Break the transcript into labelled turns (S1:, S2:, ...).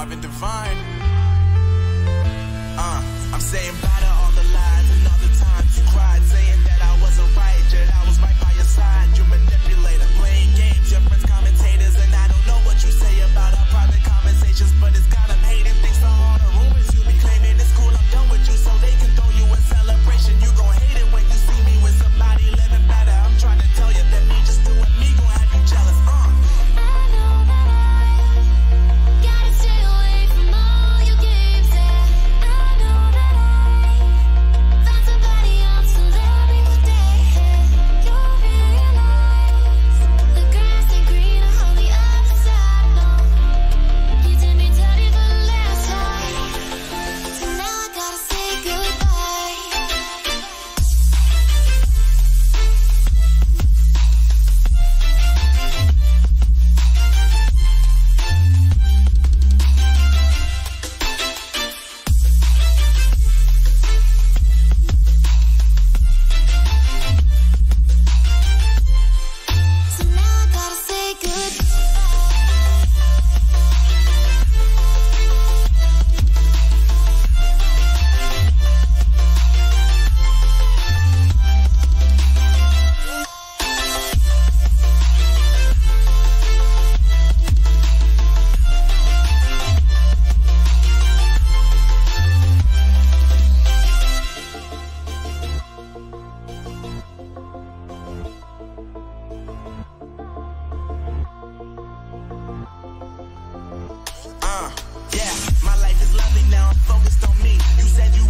S1: Marvin Divine. Uh, I'm saying bye.
S2: Yeah,
S1: my life is lovely now, I'm focused on me. You said you